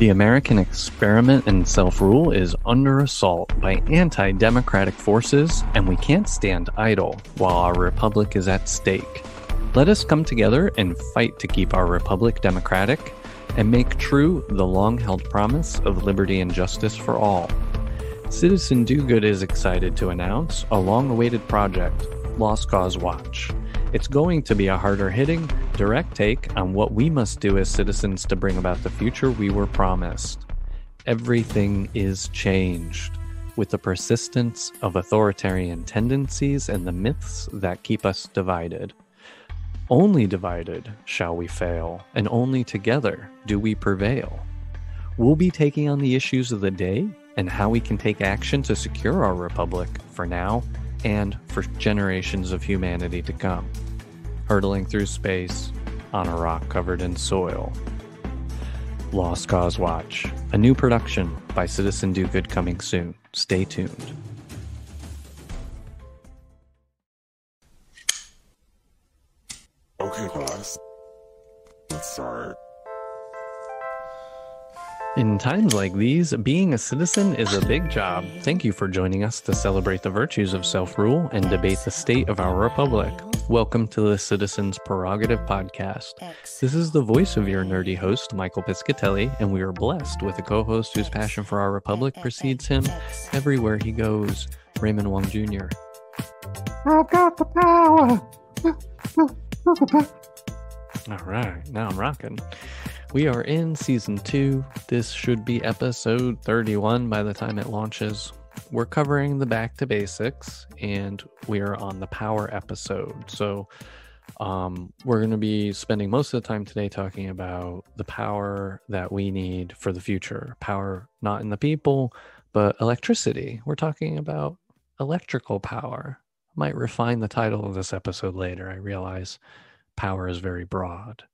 The American experiment in self rule is under assault by anti democratic forces, and we can't stand idle while our republic is at stake. Let us come together and fight to keep our republic democratic and make true the long held promise of liberty and justice for all. Citizen Do Good is excited to announce a long awaited project, Lost Cause Watch. It's going to be a harder hitting, direct take on what we must do as citizens to bring about the future we were promised. Everything is changed with the persistence of authoritarian tendencies and the myths that keep us divided. Only divided shall we fail, and only together do we prevail. We'll be taking on the issues of the day and how we can take action to secure our republic for now and for generations of humanity to come, hurtling through space on a rock covered in soil. Lost Cause Watch, a new production by Citizen Do Good coming soon. Stay tuned. Okay, guys. Let's start. In times like these, being a citizen is a big job. Thank you for joining us to celebrate the virtues of self rule and debate the state of our republic. Welcome to the Citizens Prerogative Podcast. This is the voice of your nerdy host, Michael Piscatelli, and we are blessed with a co host whose passion for our republic precedes him everywhere he goes, Raymond Wong Jr. I've got the power. All right, now I'm rocking. We are in season two. This should be episode 31 by the time it launches. We're covering the back to basics and we are on the power episode. So, um, we're going to be spending most of the time today talking about the power that we need for the future. Power not in the people, but electricity. We're talking about electrical power. Might refine the title of this episode later. I realize power is very broad.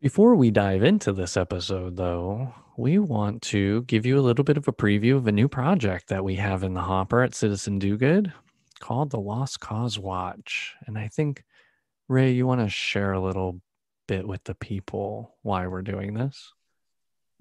Before we dive into this episode, though, we want to give you a little bit of a preview of a new project that we have in the hopper at Citizen Do Good called the Lost Cause Watch. And I think, Ray, you want to share a little bit with the people why we're doing this?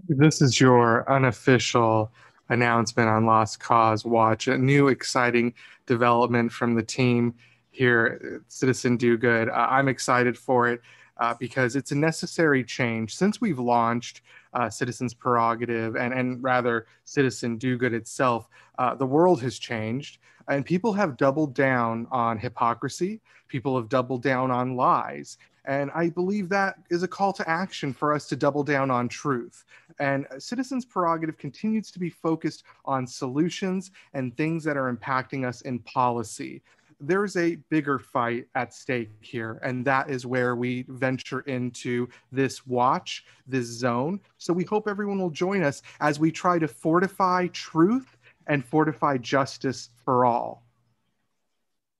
This is your unofficial announcement on Lost Cause Watch, a new exciting development from the team here Citizen Do Good. Uh, I'm excited for it uh, because it's a necessary change. Since we've launched uh, Citizens Prerogative and, and rather Citizen Do Good itself, uh, the world has changed and people have doubled down on hypocrisy. People have doubled down on lies. And I believe that is a call to action for us to double down on truth. And Citizens Prerogative continues to be focused on solutions and things that are impacting us in policy there's a bigger fight at stake here, and that is where we venture into this watch, this zone. So we hope everyone will join us as we try to fortify truth and fortify justice for all.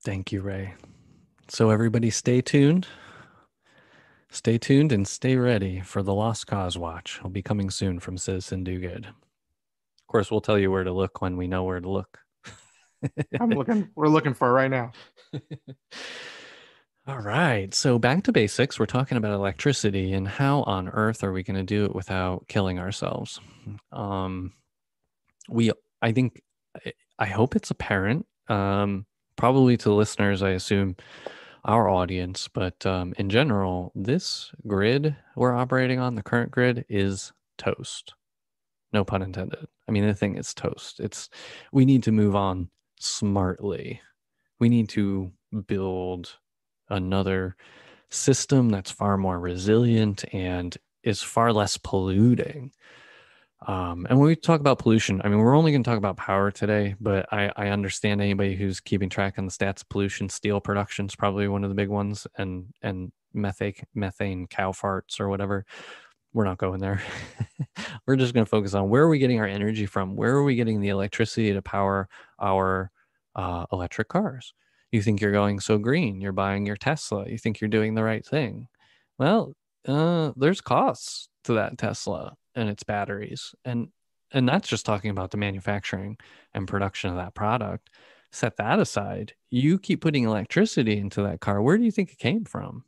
Thank you, Ray. So, everybody, stay tuned. Stay tuned and stay ready for the Lost Cause Watch. It'll be coming soon from Citizen Do Good. Of course, we'll tell you where to look when we know where to look. I'm looking. We're looking for right now. All right. So back to basics. We're talking about electricity and how on earth are we going to do it without killing ourselves? Um, we, I think, I hope it's apparent. Um, probably to listeners, I assume our audience, but um, in general, this grid we're operating on, the current grid, is toast. No pun intended. I mean, the thing is toast. It's we need to move on smartly. We need to build another system that's far more resilient and is far less polluting. Um, and when we talk about pollution, I mean, we're only going to talk about power today, but I, I understand anybody who's keeping track on the stats of pollution. Steel production is probably one of the big ones, and and methane methane cow farts or whatever. We're not going there. we're just going to focus on where are we getting our energy from? Where are we getting the electricity to power our uh, electric cars? You think you're going so green, you're buying your Tesla, you think you're doing the right thing. Well, uh, there's costs to that Tesla and its batteries. And and that's just talking about the manufacturing and production of that product. Set that aside. You keep putting electricity into that car. Where do you think it came from?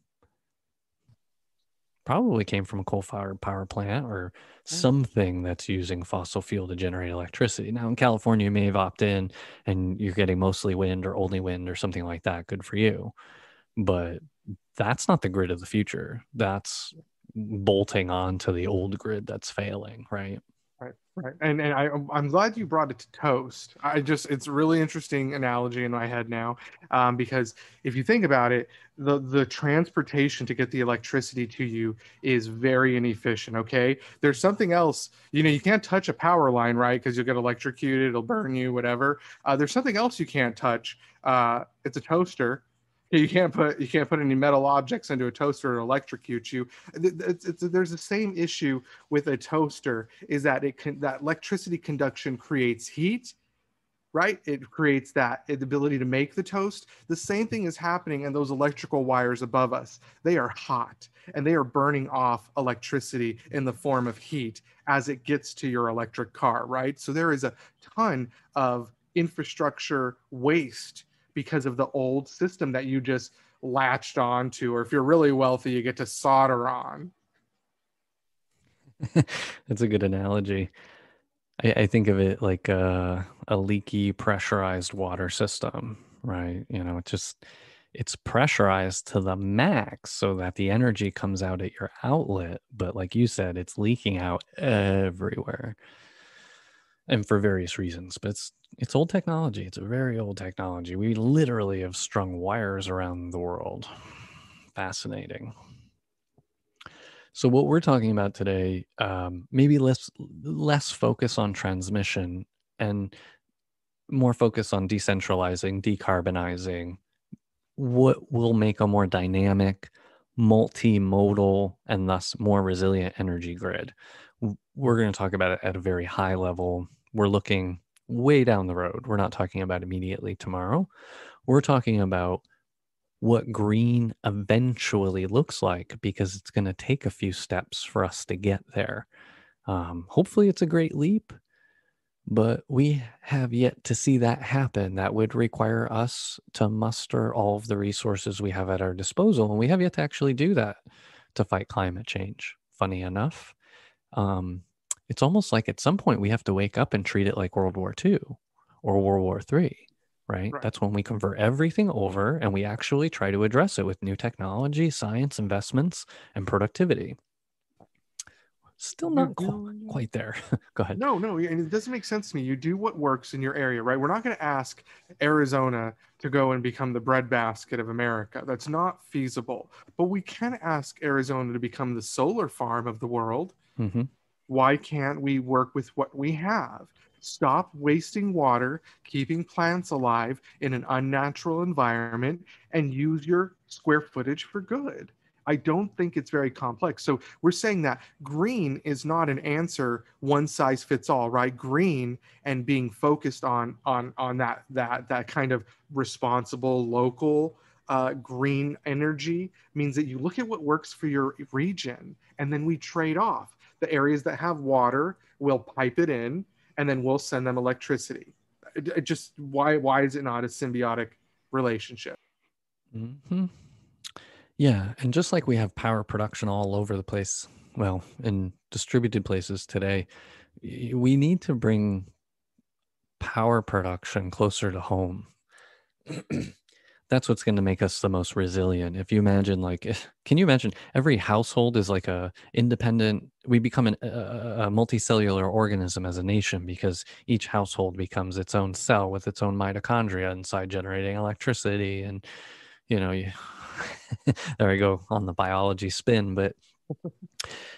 Probably came from a coal-fired power plant or mm. something that's using fossil fuel to generate electricity. Now in California, you may have opted in and you're getting mostly wind or only wind or something like that. Good for you. But that's not the grid of the future. That's bolting on to the old grid that's failing, right? Right, right, and and I I'm glad you brought it to toast. I just it's a really interesting analogy in my head now, um, because if you think about it, the the transportation to get the electricity to you is very inefficient. Okay, there's something else. You know, you can't touch a power line, right? Because you'll get electrocuted, it'll burn you, whatever. Uh, there's something else you can't touch. Uh, it's a toaster you can't put you can't put any metal objects into a toaster or electrocute you. It's, it's, there's the same issue with a toaster is that it can that electricity conduction creates heat, right? It creates that eh, the ability to make the toast. The same thing is happening in those electrical wires above us. They are hot and they are burning off electricity in the form of heat as it gets to your electric car, right? So there is a ton of infrastructure waste because of the old system that you just latched onto, or if you're really wealthy, you get to solder on. That's a good analogy. I, I think of it like a, a, leaky pressurized water system, right? You know, it just it's pressurized to the max so that the energy comes out at your outlet, but like you said, it's leaking out everywhere and for various reasons. But it's it's old technology. It's a very old technology. We literally have strung wires around the world. Fascinating. So what we're talking about today, um, maybe less less focus on transmission and more focus on decentralizing, decarbonizing, what will make a more dynamic, multimodal, and thus more resilient energy grid. We're going to talk about it at a very high level. We're looking way down the road. We're not talking about immediately tomorrow. We're talking about what green eventually looks like because it's going to take a few steps for us to get there. Um, hopefully, it's a great leap, but we have yet to see that happen. That would require us to muster all of the resources we have at our disposal, and we have yet to actually do that to fight climate change. Funny enough, um, it's almost like at some point we have to wake up and treat it like World War II or World War III, right? right? That's when we convert everything over and we actually try to address it with new technology, science, investments, and productivity. Still not qu- quite there. Go ahead. No, no, and it doesn't make sense to me. You do what works in your area, right? We're not going to ask Arizona to go and become the breadbasket of America. That's not feasible. But we can ask Arizona to become the solar farm of the world. Mm-hmm why can't we work with what we have? Stop wasting water, keeping plants alive in an unnatural environment, and use your square footage for good. I don't think it's very complex. So we're saying that green is not an answer one size fits all, right? Green and being focused on on on that that that kind of responsible local uh, green energy means that you look at what works for your region and then we trade off the areas that have water we'll pipe it in and then we'll send them electricity. It, it just why why is it not a symbiotic relationship? Mm-hmm. yeah and just like we have power production all over the place well in distributed places today we need to bring power production closer to home that's what's going to make us the most resilient. If you imagine like eh, can you imagine every household is like a independent we become an, a, a multicellular organism as a nation because each household becomes its own cell with its own mitochondria inside generating electricity and you know you, there we go on the biology spin but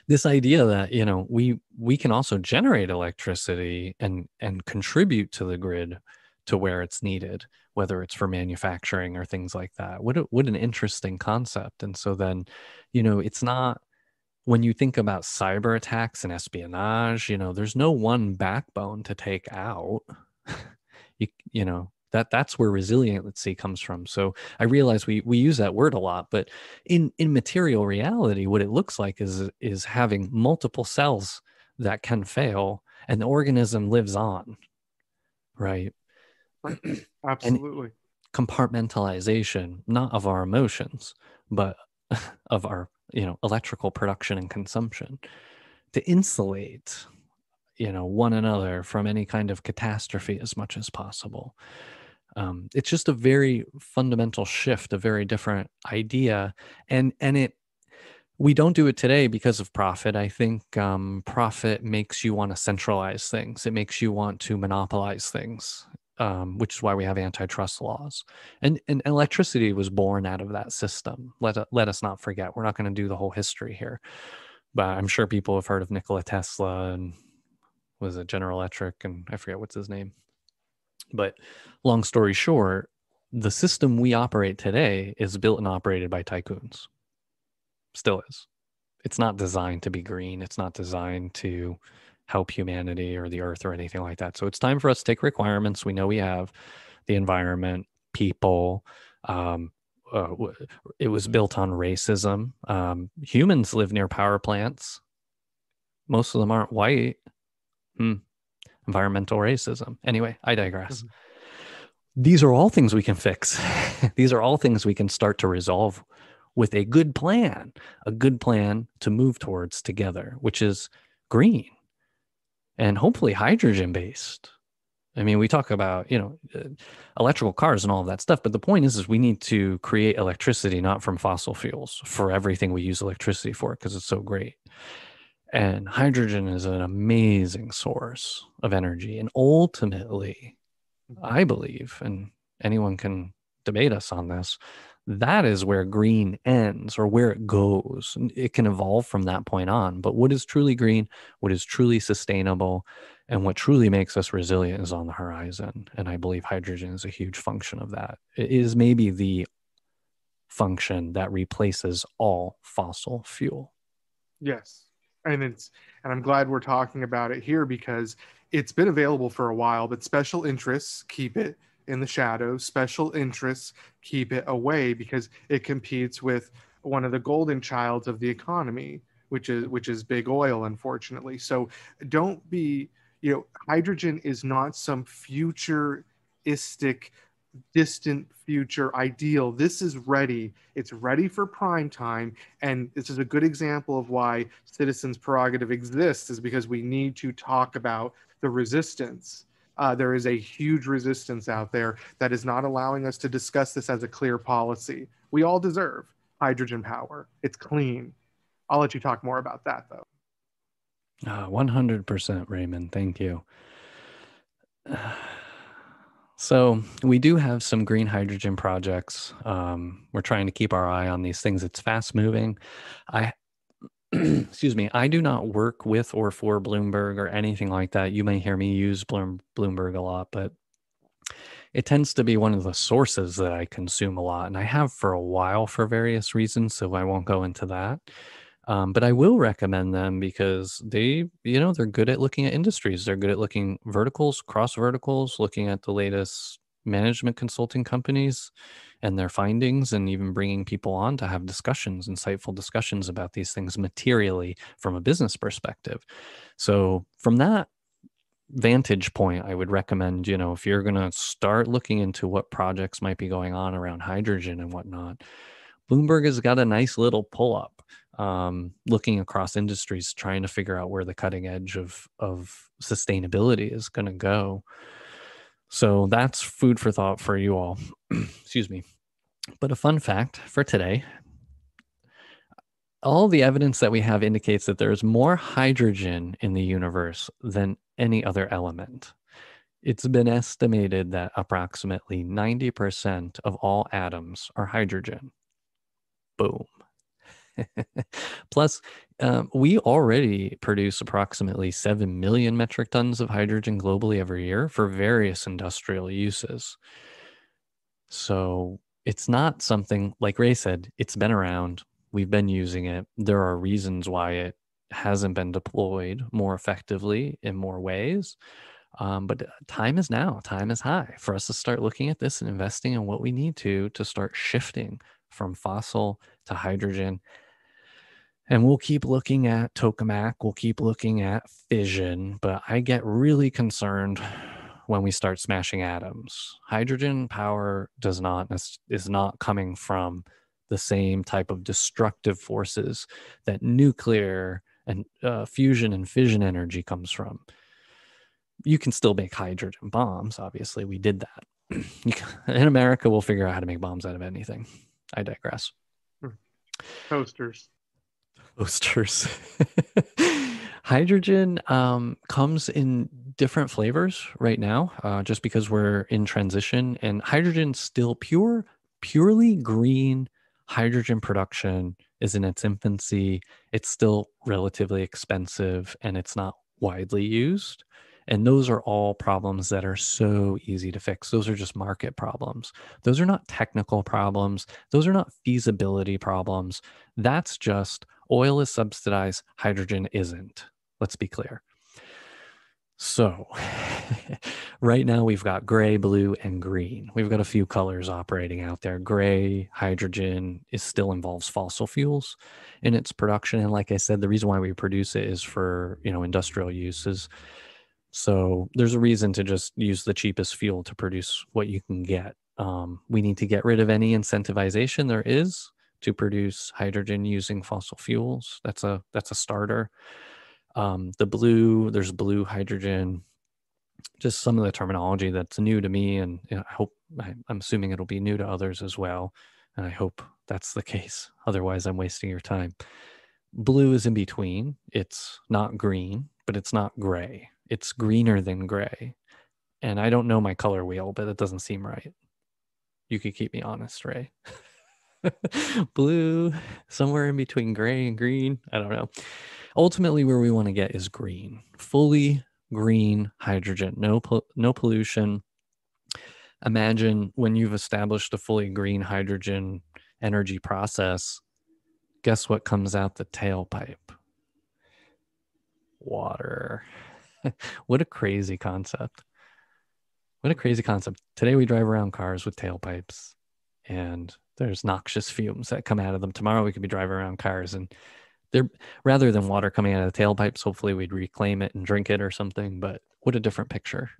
this idea that you know we we can also generate electricity and and contribute to the grid to where it's needed whether it's for manufacturing or things like that. What a, what an interesting concept. And so then, you know, it's not when you think about cyber attacks and espionage, you know, there's no one backbone to take out. you you know, that that's where resiliency comes from. So I realize we we use that word a lot, but in in material reality, what it looks like is is having multiple cells that can fail and the organism lives on. Right. Absolutely. Compartmentalization, not of our emotions, but of our you know electrical production and consumption to insulate you know one another from any kind of catastrophe as much as possible. Um, it's just a very fundamental shift a very different idea. And and it we don't do it today because of profit. I think um, profit makes you want to centralize things. It makes you want to monopolize things um, which is why we have antitrust laws and, and electricity was born out of that system let, let us not forget we're not going to do the whole history here but i'm sure people have heard of nikola tesla and was a General Electric, and I forget what's his name. But long story short, the system we operate today is built and operated by tycoons. Still is. It's not designed to be green. It's not designed to help humanity or the earth or anything like that. So it's time for us to take requirements we know we have the environment, people. Um, uh, it was built on racism. Um, humans live near power plants. Most of them aren't white. Hmm. Environmental racism. Anyway, I digress. Mm-hmm. These are all things we can fix. These are all things we can start to resolve with a good plan, a good plan to move towards together, which is green and hopefully hydrogen based. I mean, we talk about, you know, uh, electrical cars and all of that stuff, but the point is is we need to create electricity not from fossil fuels for everything we use electricity for because it's so great. And hydrogen is an amazing source of energy. And ultimately. I believe, and anyone can debate us on this, that is where green ends or where it goes. It can evolve from that point on. But what is truly green, what is truly sustainable, and what truly makes us resilient is on the horizon. And I believe hydrogen is a huge function of that. It is maybe the function that replaces all fossil fuel. Yes and it's and I'm glad we're talking about it here because it's been available for a while, but special interests keep it in the shadows. Special interests keep it away because it competes with one of the golden childs of the economy, which is which is big oil, unfortunately. So don't be, you know, hydrogen is not some futuristic distant future ideal. This is ready. It's ready for prime time. And this is a good example of why citizens' prerogative exists, is because we need to talk about the resistance. Uh, there is a huge resistance out there that is not allowing us to discuss this as a clear policy. We all deserve hydrogen power, it's clean. I'll let you talk more about that, though. Uh, 100%, Raymond. Thank you. So we do have some green hydrogen projects. Um, we're trying to keep our eye on these things. It's fast moving. I excuse me, I do not work with or for Bloomberg or anything like that. You may hear me use Bloom, Bloomberg a lot, but it tends to be one of the sources that I consume a lot, and I have for a while for various reasons. So I won't go into that. Um, but I will recommend them because they, you know, they're good at looking at industries. They're good at looking verticals, cross verticals, looking at the latest management consulting companies and their findings, and even bringing people on to have discussions, insightful discussions about these things materially from a business perspective. So, from that vantage point, I would recommend, you know, if you're going to start looking into what projects might be going on around hydrogen and whatnot, Bloomberg has got a nice little pull up um, looking across industries, trying to figure out where the cutting edge of of sustainability is going to go. So that's food for thought for you all. Excuse me. But a fun fact for today all the evidence that we have indicates that there's more hydrogen in the universe than any other element. It's been estimated that approximately 90% of all atoms are hydrogen. Boom. Plus, um, we already produce approximately 7 million metric tons of hydrogen globally every year for various industrial uses. So it's not something, like Ray said, it's been around. We've been using it. There are reasons why it hasn't been deployed more effectively in more ways. Um, but time is now. Time is high for us to start looking at this and investing in what we need to to start shifting from fossil to hydrogen and we'll keep looking at tokamak, we'll keep looking at fission, but I get really concerned when we start smashing atoms. Hydrogen power does not is not coming from the same type of destructive forces that nuclear and uh, fusion and fission energy comes from. You can still make hydrogen bombs. Obviously, we did that. In America, we'll figure out how to make bombs out of anything. I digress. Toasters. Toasters. hydrogen um, comes in different flavors right now, uh, just because we're in transition, and hydrogen still pure, purely green hydrogen production is in its infancy. It's still relatively expensive and it's not widely used. And those are all problems that are so easy to fix. Those are just market problems. Those are not technical problems. Those are not feasibility problems. That's just oil is subsidized, hydrogen isn't. Let's be clear. So, right now we've got gray, blue, and green. We've got a few colors operating out there. Gray, hydrogen is still involves fossil fuels in its production. And like I said, the reason why we produce it is for, you know, industrial uses. So there's a reason to just use the cheapest fuel to produce what you can get. Um, we need to get rid of any incentivization there is to produce hydrogen using fossil fuels. That's a that's a starter. Um, the blue there's blue hydrogen. Just some of the terminology that's new to me and you know, i hope I, i'm assuming it'll be new to others as well and i hope that's the case. Otherwise i'm wasting your time. Blue is in between. It's not green but it's not gray. It's greener than gray. And i don't know my color wheel but it doesn't seem right. You could keep me honest ray blue somewhere in between gray and green i don't know. Ultimately where we want to get is green. Fully green hydrogen no no pollution. Imagine when you've established a fully green hydrogen energy process guess what comes out the tailpipe? Water. What a crazy concept. What a crazy concept. Today we drive around cars with tailpipes and there's noxious fumes that come out of them. Tomorrow we could be driving around cars and there rather than water coming out of the tailpipes hopefully we'd reclaim it and drink it or something but what a different picture.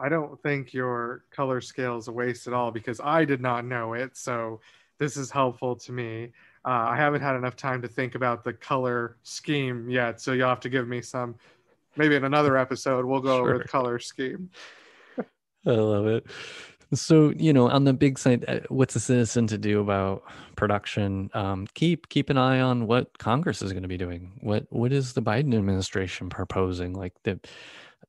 I don't think your color scale is a waste at all because i did not know it so this is helpful to me. Uh, i haven't had enough time to think about the color scheme yet so you'll have to give me some maybe in another episode we'll go sure. over the color scheme. I love it so you know, on the big side, uh, what's a citizen to do about production? Um, keep keep an eye on what Congress is going to be doing. What what is the Biden administration proposing? Like the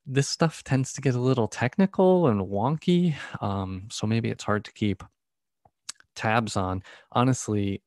this stuff tends to get a little technical and wonky, um, so maybe it's hard to keep tabs on. Honestly,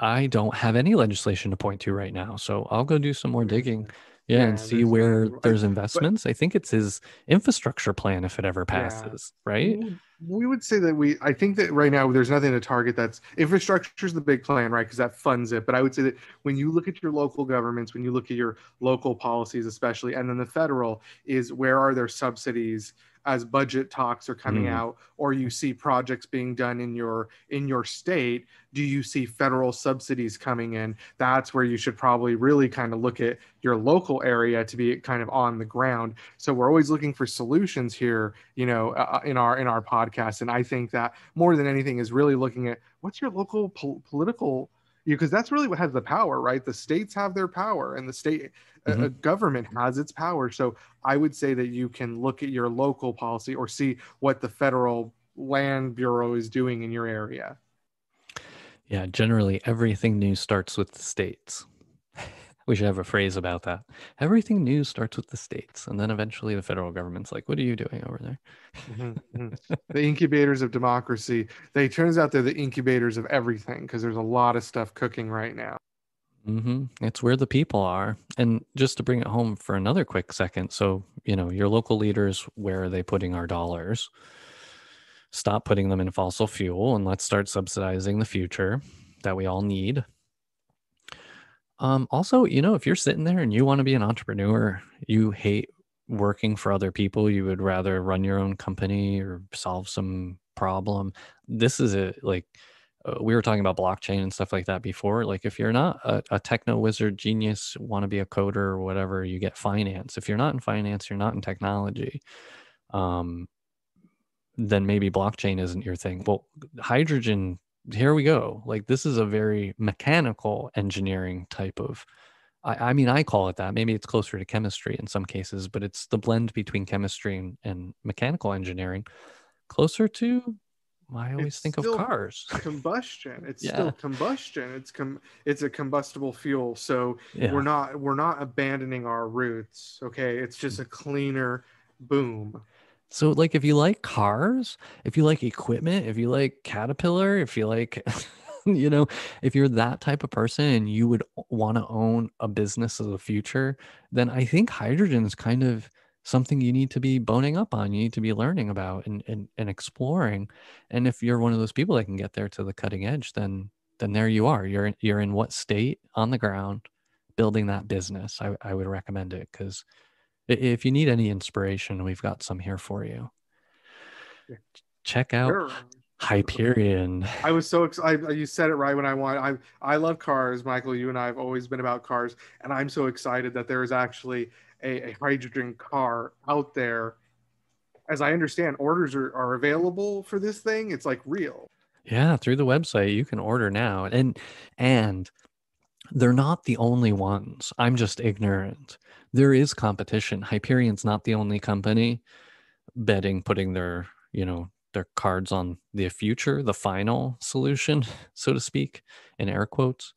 I don't have any legislation to point to right now, so I'll go do some more digging yeah, yeah and see where there's investments. But, I think it's his infrastructure plan if it ever passes, yeah. right? We would say that we, I think that right now there's nothing to target that's infrastructure is the big plan, right? Because that funds it. But I would say that when you look at your local governments, when you look at your local policies, especially, and then the federal is where are there subsidies? As budget talks are coming mm. out or you see projects being done in your in your state do you see federal subsidies coming in? That's where you should probably really kind of look at your local area to be kind of on the ground. So we're always looking for solutions here you know uh, uh in our in our podcast. And i think that more than anything is really looking at what's your local po- political because that's really what has the power, right? The states have their power, and the state mm-hmm. uh, government has its power. So I would say that you can look at your local policy or see what the federal land bureau is doing in your area. Yeah, generally everything new starts with the states. We should have a phrase about that. Everything new starts with the states, and then eventually the federal government's like, "What are you doing over there?" mm-hmm, mm-hmm. The incubators of democracy. They turns out they're the incubators of everything because there's a lot of stuff cooking right now. Mm-hmm. It's where the people are, and just to bring it home for another quick second. So you know, your local leaders, where are they putting our dollars? Stop putting them in fossil fuel, and let's start subsidizing the future that we all need um, also, you know, if you're sitting there and you want to be an entrepreneur, you hate working for other people, you would rather run your own company or solve some problem. This is a like uh, we were talking about blockchain and stuff like that before. Like if you're not a, a techno wizard genius, want to be a coder or whatever, you get finance. If you're not in finance, you're not in technology. Um, then maybe blockchain isn't your thing. Well, hydrogen here we go. Like this is a very mechanical engineering type of. I, I mean, I call it that. Maybe it's closer to chemistry in some cases, but it's the blend between chemistry and, and mechanical engineering, closer to I always It's think of cars. combustion. It's Yeah. still combustion. It's com- it's a combustible fuel. So Yeah. we're not we're not abandoning our roots. Okay, it's just hmm. a cleaner boom. So, like, if you like cars, if you like equipment, if you like Caterpillar, if you like, you know, if you're that type of person and you would want to own a business of the future, then I think hydrogen is kind of something you need to be boning up on. You need to be learning about and, and, and exploring. And if you're one of those people that can get there to the cutting edge, then then there you are. You're in, you're in what state on the ground building that business. I, I would recommend it because if you need any inspiration, we've got some here for you. Yeah. Check out Sure. Hyperion. I was so excited. You said it right when I want. I I love cars, Michael. You and I have always been about cars, and I'm so excited that there is actually a, a hydrogen car out there. As I understand, orders are, are available for this thing. It's like real. Yeah, through the website you can order now. And and they're not the only ones. I'm just ignorant. There is competition. Hyperion's not the only company betting putting their, you know, their cards on the future, the final solution, so to speak, in air quotes.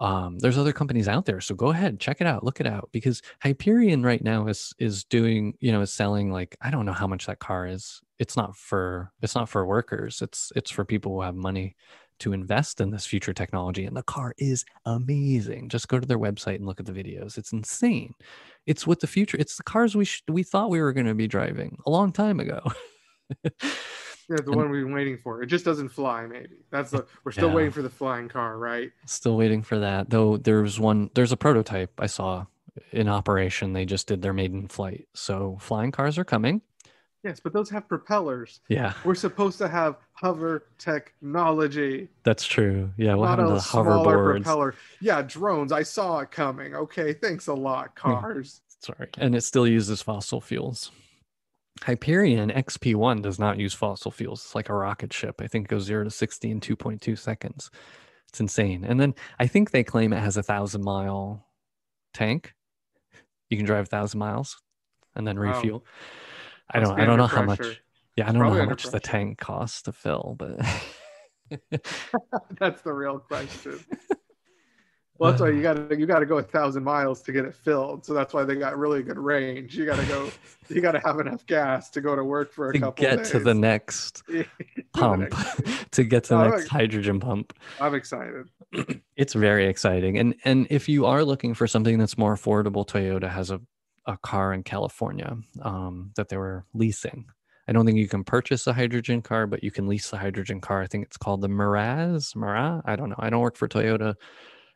Um, there's other companies out there, so go ahead, check it out, look it out, because Hyperion right now is is doing, you know, is selling like I don't know how much that car is. It's not for it's not for workers. It's it's for people who have money to invest in this future technology, and the car is amazing. Just go to their website and look at the videos. It's insane. It's what the future. It's the cars we sh- we thought we were going to be driving a long time ago. Yeah, the And- one we've been waiting for. It just doesn't fly. Maybe that's the. We're still Yeah. waiting for the flying car, right? Still waiting for that. Though there's one there's a prototype I saw in operation. They just did their maiden flight. So flying cars are coming. Yes, but those have propellers. Yeah, We're supposed to have hover technology, that's true. Yeah, what not happened to a the hoverboards? propeller. Yeah, drones. I saw it coming. Okay, thanks a lot, hmm. cars. Sorry. And it still uses fossil fuels. Hyperion XP1 does not use fossil fuels. It's like a rocket ship. I think it goes 0 to 60 in 2.2 seconds. It's insane. And then I think they claim it has a thousand mile tank. You can drive a thousand miles and then Wow. I don't I don't know how much yeah, I don't know how much the tank costs to fill, but That's the real question. Well, that's why you uh. got to you got to go a thousand miles to get it filled. So that's why they got really good range. You got to go. You got to have enough gas to go to work for a to couple get days. to the next To the pump, to get to the Oh, next hydrogen pump. I'm excited. it's very exciting and and if you are looking for something that's more affordable toyota has a, a car in california um, that they were leasing i don't think you can purchase a hydrogen car but you can lease a hydrogen car i think it's called the miraz Mira? i don't know i don't work for toyota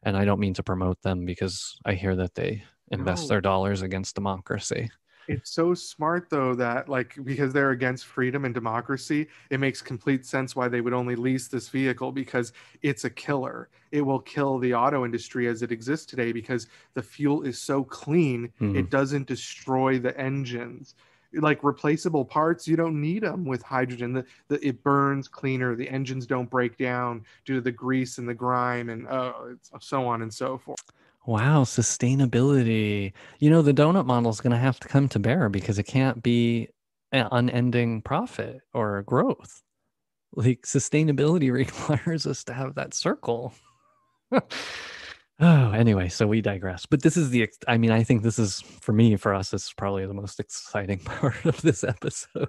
and i don't mean to promote them because i hear that they invest No. their dollars against democracy It's so smart though that like because they're against freedom and democracy, it makes complete sense why they would only lease this vehicle because it's a killer. It will kill the auto industry as it exists today because the fuel is so clean, Mhm. it doesn't destroy the engines. Like replaceable parts, you don't need them with hydrogen. The, the it burns cleaner. The engines don't break down due to the grease and the grime and uh, so on and so forth. Wow, sustainability. You know, the donut model is going to have to come to bear because it can't be an unending profit or growth. Like, sustainability requires us to have that circle. oh, anyway, so we digress. But this is the, I mean, I think this is, for me, for us, is probably the most exciting part of this episode.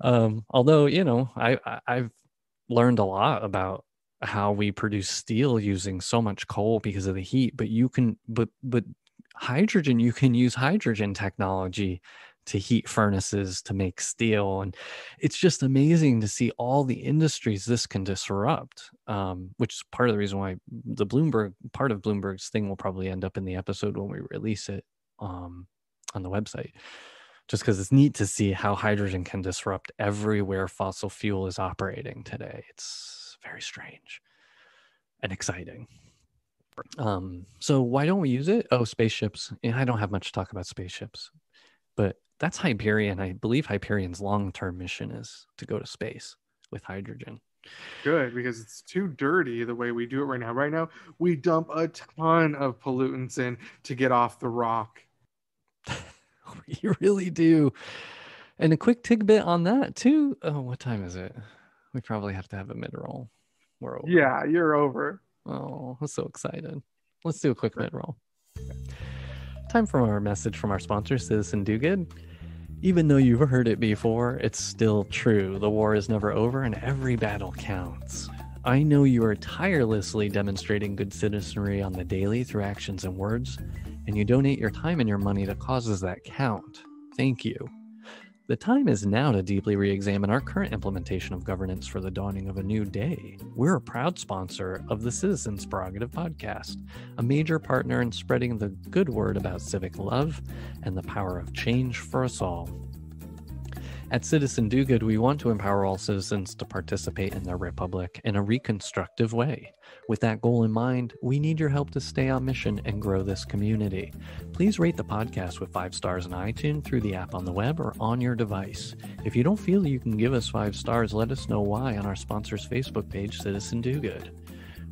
um, although, you know, I, I, I've learned a lot about how we produce steel using so much coal because of the heat but you can but but hydrogen you can use hydrogen technology to heat furnaces to make steel and it's just amazing to see all the industries this can disrupt um, which is part of the reason why the bloomberg part of bloomberg's thing will probably end up in the episode when we release it um, on the website just because it's neat to see how hydrogen can disrupt everywhere fossil fuel is operating today. It's very strange and exciting um so why don't we use it oh spaceships i don't have much to talk about spaceships but that's hyperion i believe hyperion's long-term mission is to go to space with hydrogen Good because it's too dirty the way we do it right now. Right now, we dump a ton of pollutants in to get off the rock. we really do. And a quick tidbit on that too. Oh, what time is it? We probably have to have a mid roll. We're over. Yeah, you're over. Oh, I'm so excited. Let's do a quick mid roll. Time for our message from our sponsor, Citizen Do Good. Even though you've heard it before, it's still true. The war is never over and every battle counts. I know you are tirelessly demonstrating good citizenry on the daily through actions and words, and you donate your time and your money to causes that count. Thank you. The time is now to deeply re examine our current implementation of governance for the dawning of a new day. We're a proud sponsor of the Citizens Prerogative Podcast, a major partner in spreading the good word about civic love and the power of change for us all. At Citizen Do Good, we want to empower all citizens to participate in their republic in a reconstructive way. With that goal in mind, we need your help to stay on mission and grow this community. Please rate the podcast with five stars on iTunes through the app on the web or on your device. If you don't feel you can give us five stars, let us know why on our sponsor's Facebook page, Citizen Do Good.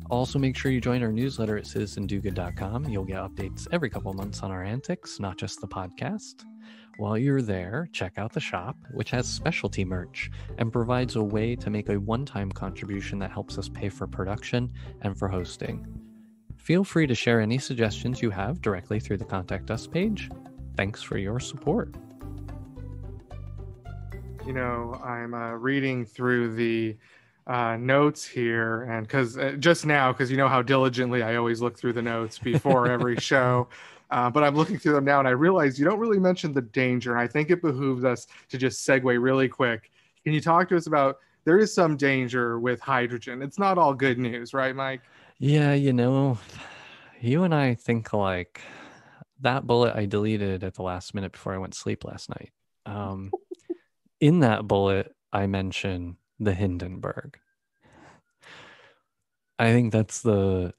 Also, make sure you join our newsletter at citizendogood.com. You'll get updates every couple months on our antics, not just the podcast. While you're there, check out the shop, which has specialty merch and provides a way to make a one time contribution that helps us pay for production and for hosting. Feel free to share any suggestions you have directly through the Contact Us page. Thanks for your support. You know, I'm uh, reading through the uh, notes here, and because uh, just now, because you know how diligently I always look through the notes before every show. Uh, but I'm looking through them now and I realize you don't really mention the danger. I think it behooves us to just segue really quick. Can you talk to us about there is some danger with hydrogen? It's not all good news, right, Mike? Yeah, you know, you and I think like That bullet I deleted at the last minute before I went to sleep last night. Um, in that bullet, I mention the Hindenburg. I think that's the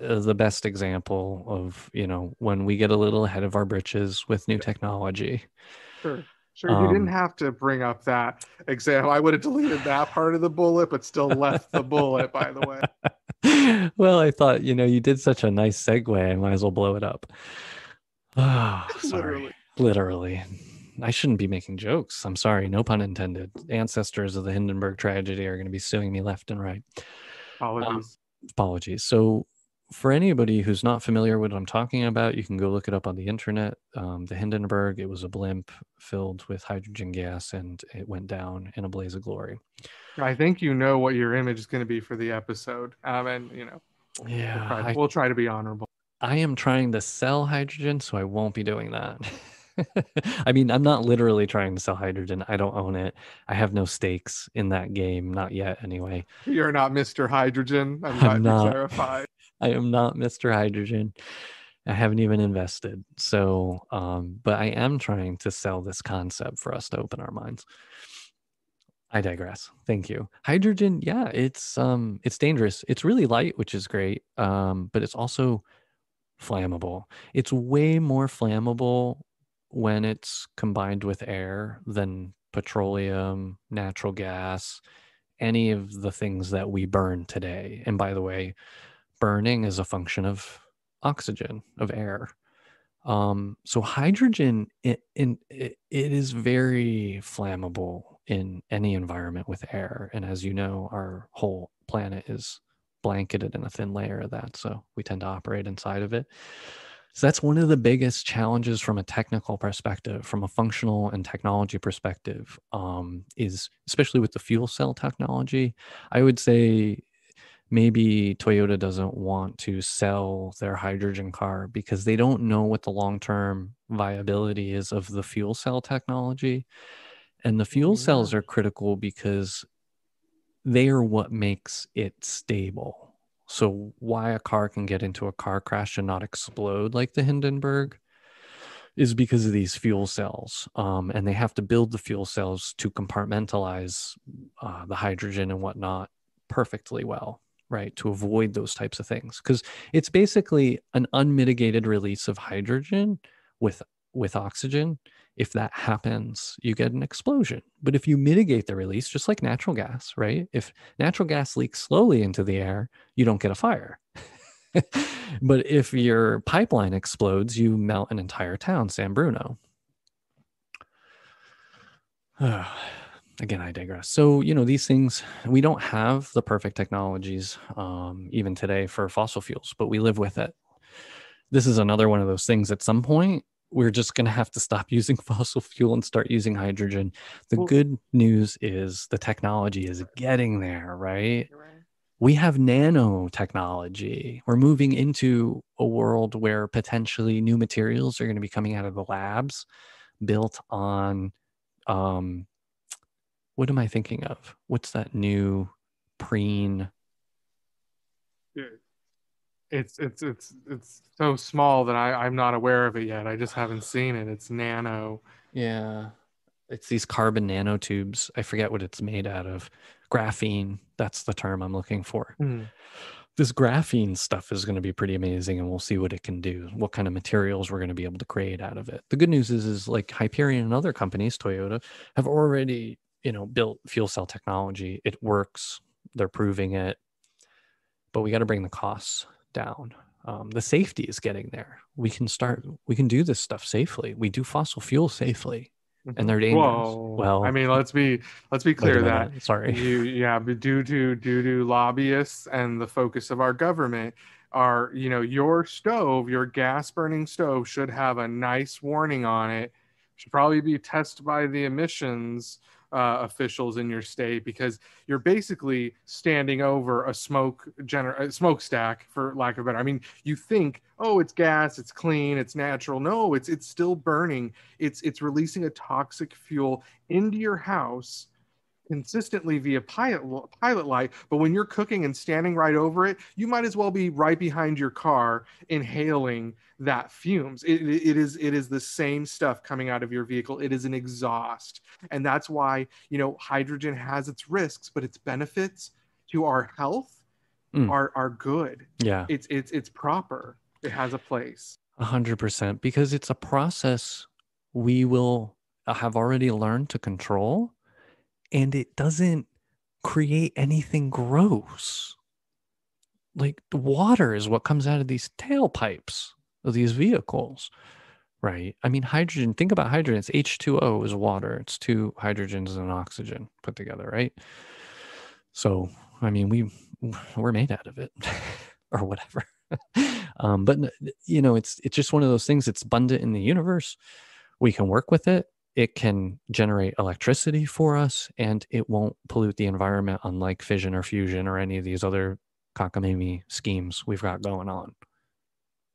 the best example of you know when we get a little ahead of our britches with new technology. Sure. Sure, you didn't um, have to bring up that example. I would have deleted that part of the bullet, but still left the bullet, by the way. well, I thought, you know, you did such a nice segue. I might as well blow it up. Oh, sorry. Literally. Literally. I shouldn't be making jokes. I'm sorry. No pun intended. Ancestors of the Hindenburg tragedy are going to be suing me left and right. Apologies. Um, apologies. So, for anybody who's not familiar with what I'm talking about, you can go look it up on the internet. Um, the Hindenburg, it was a blimp filled with hydrogen gas and it went down in a blaze of glory. I think you know what your image is going to be for the episode. Um, and, you know, yeah, we'll try, I, we'll try to be honorable. I am trying to sell hydrogen, so I won't be doing that. I mean, I'm not literally trying to sell hydrogen. I don't own it. I have no stakes in that game, not yet, anyway. You're not Mr. Hydrogen. I'm, I'm not clarified. I am not Mr. Hydrogen. I haven't even invested. So, um, but I am trying to sell this concept for us to open our minds. I digress. Thank you. Hydrogen, yeah, it's um it's dangerous. It's really light, which is great. Um, but it's also flammable. It's way more flammable when it's combined with air than petroleum, natural gas, any of the things that we burn today. And by the way, burning is a function of oxygen of air. Um, so hydrogen it, in, it, it is very flammable in any environment with air. And as you know our whole planet is blanketed in a thin layer of that so we tend to operate inside of it. So that's one of the biggest challenges from a technical perspective from a functional and technology perspective um, is especially with the fuel cell technology i would say maybe Toyota doesn't want to sell their hydrogen car because they don't know what the long term viability is of the fuel cell technology. And the fuel yeah. cells are critical because they are what makes it stable. So, why a car can get into a car crash and not explode like the Hindenburg is because of these fuel cells. Um, and they have to build the fuel cells to compartmentalize uh, the hydrogen and whatnot perfectly well right to avoid those types of things because it's basically an unmitigated release of hydrogen with with oxygen, if that happens, you get an explosion. But if you mitigate the release, just like natural gas, right? If natural gas leaks slowly into the air, you don't get a fire. but if your pipeline explodes, you melt an entire town, San Bruno. Again, I digress. So, you know, these things, we don't have the perfect technologies um, even today for fossil fuels, but we live with it. This is another one of those things at some point, we're just going to have to stop using fossil fuel and start using hydrogen. The well, good news is the technology is getting there, right? right? We have nanotechnology. We're moving into a world where potentially new materials are going to be coming out of the labs built on um what am I thinking of? What's that new preen? It's it's it's it's so small that I I'm not aware of it yet. I just haven't seen it. It's nano. Yeah. It's these carbon nanotubes. I forget what it's made out of. Graphene. That's the term I'm looking for. Mm this graphene stuff is going to be pretty amazing and we'll see what it can do what kind of materials we're going to be able to create out of it the good news is is like hyperion and other companies toyota have already you know built fuel cell technology. It works. They're proving it. But we got to bring the costs down. Um, the safety is getting there. We can start we can do this stuff safely. We do fossil fuel safely. And they're dangerous. Whoa. Well, I mean, let's be let's be clear that sorry, you yeah, but due to due to lobbyists and the focus of our government, are you know your stove, your gas burning stove should have a nice warning on it. Should probably be tested by the emissions uh, officials in your state because you're basically standing over a smoke gener- a smokestack for lack of better. I mean, you think, oh, it's gas, it's clean, it's natural. No, it's it's still burning. It's it's releasing a toxic fuel into your house consistently via pilot pilot light but when you're cooking and standing right over it you might as well be right behind your car inhaling that fumes. It, it is it is the same stuff coming out of your vehicle. It is an exhaust. And that's why you know hydrogen has its risks but its benefits to our health mm. are are good. Yeah. It's it's it's proper. It has a place. A hundred percent because it's a process we will have already learned to control and it doesn't create anything gross. Like the water is what comes out of these tailpipes of these vehicles, right? I mean, hydrogen, think about hydrogen. It's H2O is water, it's two hydrogens and oxygen put together, right? So, I mean, we we're made out of it or whatever. um, but you know, it's it's just one of those things. It's abundant in the universe. We can work with it it can generate electricity for us and it won't pollute the environment unlike fission or fusion or any of these other cockamamie schemes we've got going on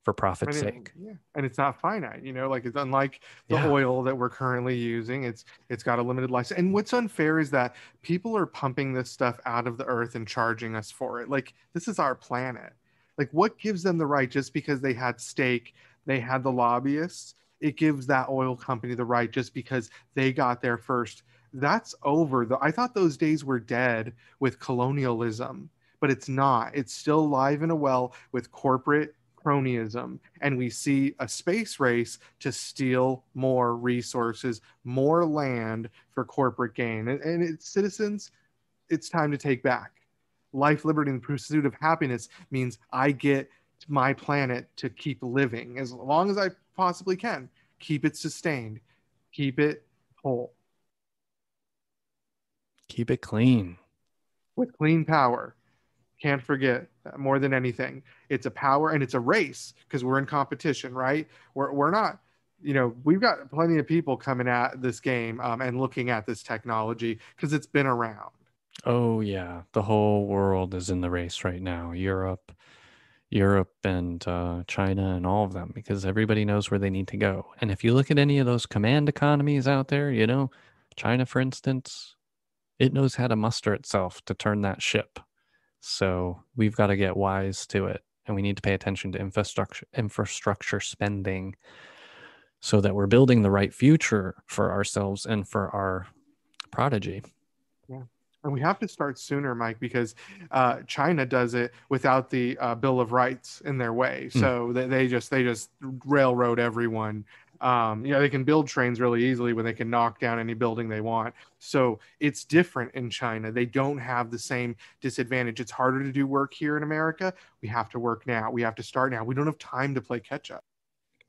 for profit's and it, sake yeah and it's not finite you know like it's unlike the yeah. oil that we're currently using it's it's got a limited life. and what's unfair is that people are pumping this stuff out of the earth and charging us for it like this is our planet like what gives them the right just because they had stake they had the lobbyists it gives that oil company the right just because they got there first. That's over. I thought those days were dead with colonialism, but it's not. It's still alive and well with corporate cronyism. And we see a space race to steal more resources, more land for corporate gain. And, and it's citizens, it's time to take back. Life, liberty, and the pursuit of happiness means I get my planet to keep living as long as I possibly can keep it sustained, keep it whole, keep it clean with clean power. Can't forget more than anything, it's a power and it's a race because we're in competition, right? We're, we're not, you know, we've got plenty of people coming at this game um, and looking at this technology because it's been around. Oh, yeah. The whole world is in the race right now. Europe, Europe and uh, China and all of them because everybody knows where they need to go. And if you look at any of those command economies out there, you know, China, for instance, it knows how to muster itself to turn that ship. So we've got to get wise to it, and we need to pay attention to infrastructure infrastructure spending, so that we're building the right future for ourselves and for our prodigy. Yeah and we have to start sooner, Mike, because uh, China does it without the uh, Bill of Rights in their way. Hmm. So mm. they, they just they just railroad everyone Um, you know, they can build trains really easily when they can knock down any building they want. So it's different in China. They don't have the same disadvantage. It's harder to do work here in America. We have to work now. We have to start now. We don't have time to play catch up.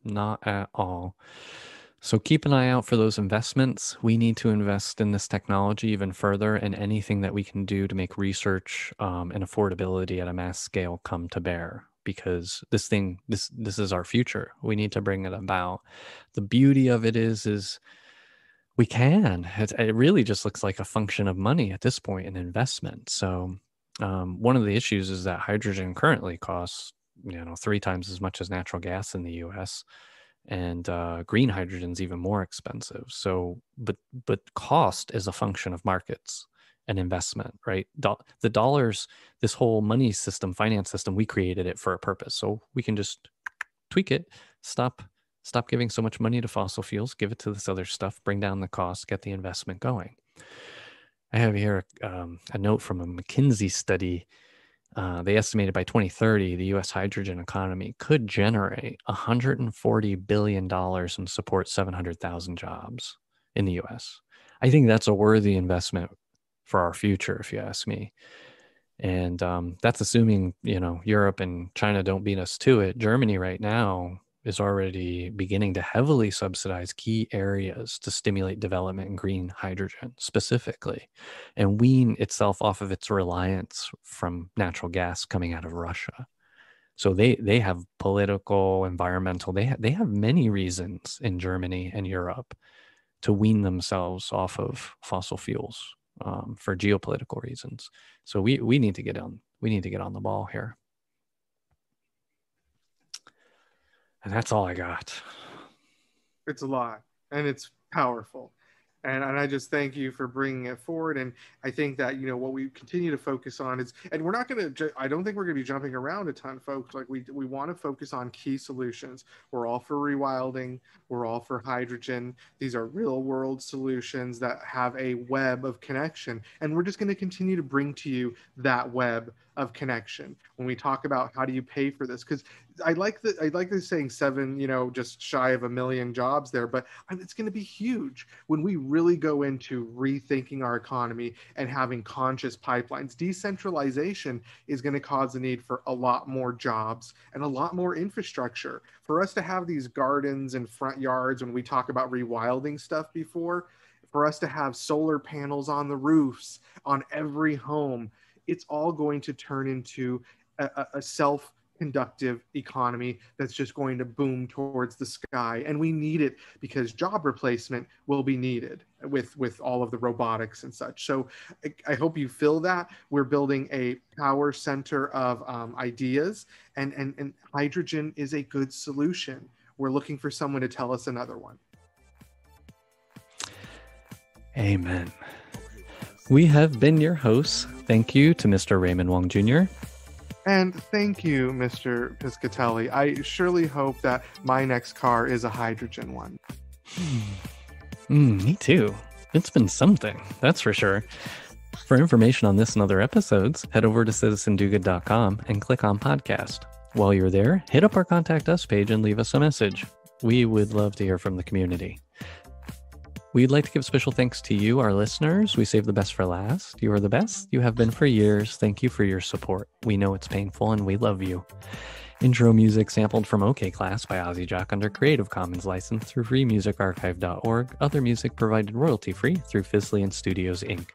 Not at all. So keep an eye out for those investments. We need to invest in this technology even further, and anything that we can do to make research um, and affordability at a mass scale come to bear. Because this thing, this this is our future. We need to bring it about. The beauty of it is, is we can. It, it really just looks like a function of money at this point, an investment. So um, one of the issues is that hydrogen currently costs you know three times as much as natural gas in the U.S and uh, green hydrogen is even more expensive. So, but but cost is a function of markets and investment, right? Do- the dollars, this whole money system, finance system, we created it for a purpose. So we can just tweak it, stop stop giving so much money to fossil fuels, give it to this other stuff, bring down the cost, get the investment going. I have here um, a note from a McKinsey study uh, they estimated by 2030, the US hydrogen economy could generate $140 billion and support 700,000 jobs in the US. I think that's a worthy investment for our future, if you ask me. And um, that's assuming, you know, Europe and China don't beat us to it. Germany right now is already beginning to heavily subsidize key areas to stimulate development in green hydrogen specifically and wean itself off of its reliance from natural gas coming out of Russia. So they they have political, environmental, they ha- they have many reasons in Germany and Europe to wean themselves off of fossil fuels um, for geopolitical reasons. So we we need to get on we need to get on the ball here. And that's all I got. It's a lot and it's powerful. And, and I just thank you for bringing it forward. And I think that, you know, what we continue to focus on is, and we're not going to, I don't think we're going to be jumping around a ton, folks. Like we, we want to focus on key solutions. We're all for rewilding. We're all for hydrogen. These are real world solutions that have a web of connection. And we're just going to continue to bring to you that web of connection when we talk about how do you pay for this because i like the i like the saying seven you know just shy of a million jobs there but it's going to be huge. When we really go into rethinking our economy and having conscious pipelines decentralization is going to cause the need for a lot more jobs and a lot more infrastructure. For us to have these gardens and front yards when we talk about rewilding stuff before for us to have solar panels on the roofs on every home it's all going to turn into a, a self conductive economy that's just going to boom towards the sky. And we need it because job replacement will be needed with with all of the robotics and such. So i, I hope you feel that. We're building a power center of um, ideas and, and and hydrogen is a good solution. We're looking for someone to tell us another one. Amen. We have been your hosts. Thank you to Mr. Raymond Wong Jr. And thank you, Mr. Piscatelli. I surely hope that my next car is a hydrogen one. Mm, me too. It's been something, that's for sure. For information on this and other episodes, head over to citizendogood.com and click on podcast. While you're there, hit up our contact us page and leave us a message. We would love to hear from the community. We'd like to give special thanks to you, our listeners. We save the best for last. You are the best. You have been for years. Thank you for your support. We know it's painful and we love you. Intro music sampled from OK Class by Ozzy Jock under Creative Commons license through freemusicarchive.org. Other music provided royalty free through Fesliyan Studios Inc.